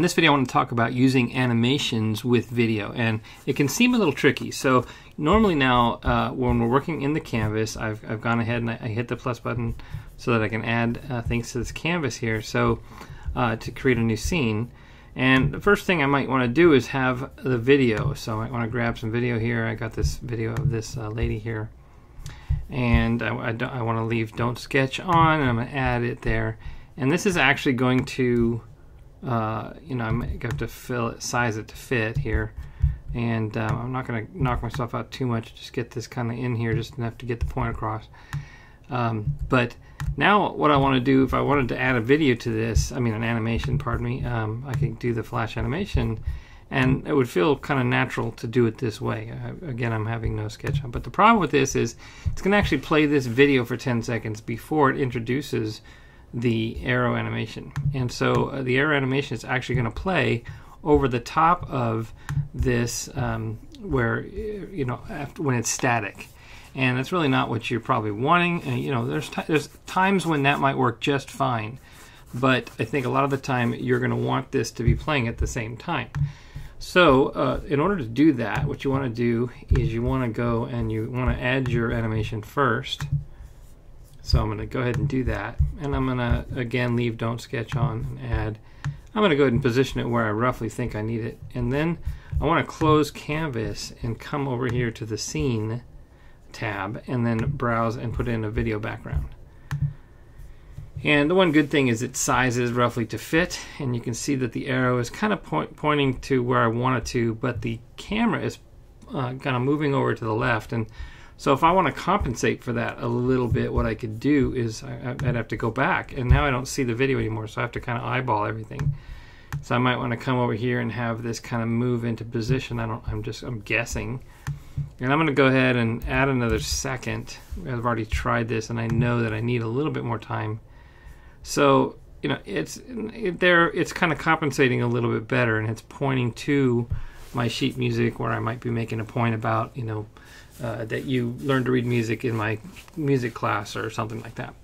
In this video I want to talk about using animations with video and it can seem a little tricky. So normally now uh, when we're working in the canvas I've, I've gone ahead and I, I hit the plus button so that I can add uh, things to this canvas here so uh, to create a new scene. And the first thing I might want to do is have the video. So I want to grab some video here. I got this video of this uh, lady here and I, I, don't I want to leave don't sketch on and I'm going to add it there. And this is actually going to uh, you know, I'm going to have to fill it, size it to fit here. And um, I'm not going to knock myself out too much, just get this kind of in here just enough to get the point across. Um, but now what I want to do, if I wanted to add a video to this, I mean an animation, pardon me, um, I can do the flash animation and it would feel kind of natural to do it this way. Again, I'm having no sketch on. But the problem with this is it's going to actually play this video for 10 seconds before it introduces the arrow animation. And so uh, the arrow animation is actually going to play over the top of this um, where, you know, after, when it's static. And that's really not what you're probably wanting. And, you know, there's, there's times when that might work just fine. But I think a lot of the time you're going to want this to be playing at the same time. So uh, in order to do that, what you want to do is you want to go and you want to add your animation first. So I'm going to go ahead and do that. And I'm going to, again, leave don't sketch on and add. I'm going to go ahead and position it where I roughly think I need it. And then I want to close canvas and come over here to the scene tab and then browse and put in a video background. And the one good thing is it sizes roughly to fit, and you can see that the arrow is kind of point, pointing to where I want it to, but the camera is uh, kind of moving over to the left. And so if I want to compensate for that a little bit, what I could do is I, would have to go back, and now I don't see the video anymore, so I have to kind of eyeball everything. So I might want to come over here and have this kind of move into position. I don't. I'm just. I'm guessing. And I'm going to go ahead and add another second. I've already tried this, and I know that I need a little bit more time. So you know, it's it, there. It's kind of compensating a little bit better, and it's pointing to my sheet music where I might be making a point about you know uh, that you learned to read music in my music class or something like that.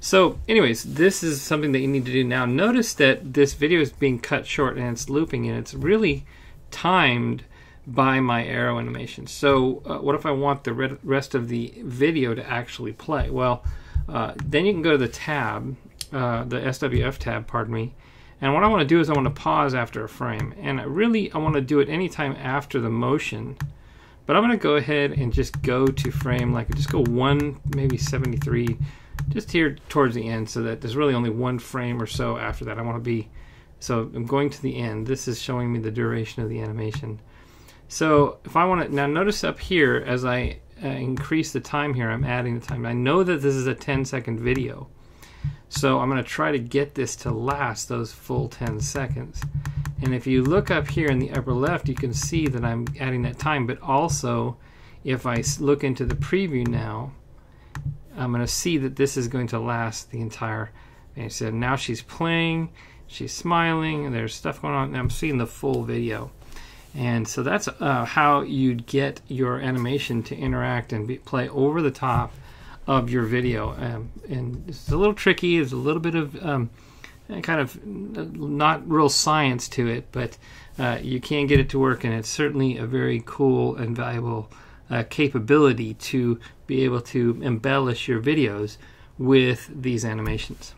So, anyways, this is something that you need to do now. Notice that this video is being cut short and it's looping and it's really timed by my arrow animation. So, uh, what if I want the rest of the video to actually play? Well, uh, then you can go to the tab, uh, the SWF tab, pardon me. And what I want to do is I want to pause after a frame. And really, I want to do it anytime after the motion but I'm going to go ahead and just go to frame, like just go one, maybe 73, just here towards the end so that there's really only one frame or so after that. I want to be, so I'm going to the end. This is showing me the duration of the animation. So if I want to, now notice up here as I uh, increase the time here, I'm adding the time. I know that this is a 10 second video. So I'm going to try to get this to last those full 10 seconds. And if you look up here in the upper left, you can see that I'm adding that time, but also if I look into the preview now, I'm going to see that this is going to last the entire. And so now she's playing, she's smiling, and there's stuff going on. And I'm seeing the full video. And so that's uh, how you'd get your animation to interact and be, play over the top of your video. Um, and it's a little tricky. There's a little bit of um, kind of not real science to it, but uh, you can get it to work, and it's certainly a very cool and valuable uh, capability to be able to embellish your videos with these animations.